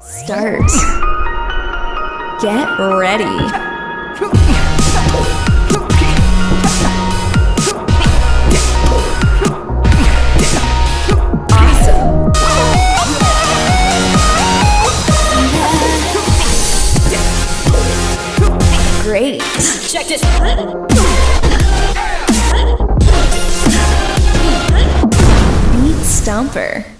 Start. Get ready. Awesome. Great. Check this. Beat Stomper.